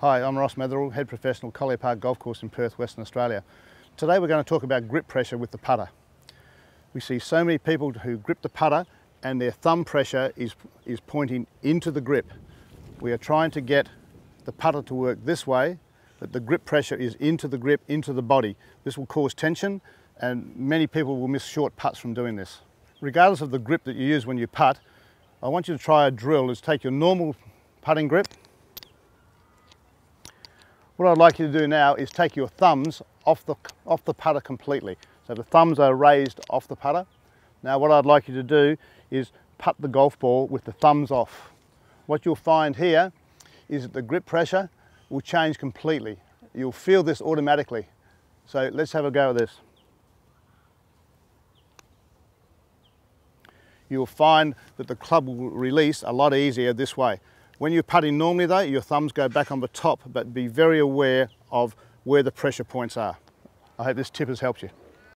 Hi, I'm Ross Metherell, Head Professional Collier Park Golf Course in Perth, Western Australia. Today we're going to talk about grip pressure with the putter. We see so many people who grip the putter and their thumb pressure is, is pointing into the grip. We are trying to get the putter to work this way, that the grip pressure is into the grip, into the body. This will cause tension and many people will miss short putts from doing this. Regardless of the grip that you use when you putt, I want you to try a drill is take your normal putting grip what I'd like you to do now is take your thumbs off the, off the putter completely. So the thumbs are raised off the putter. Now what I'd like you to do is putt the golf ball with the thumbs off. What you'll find here is that the grip pressure will change completely. You'll feel this automatically. So let's have a go at this. You'll find that the club will release a lot easier this way. When you're putting normally though, your thumbs go back on the top, but be very aware of where the pressure points are. I hope this tip has helped you.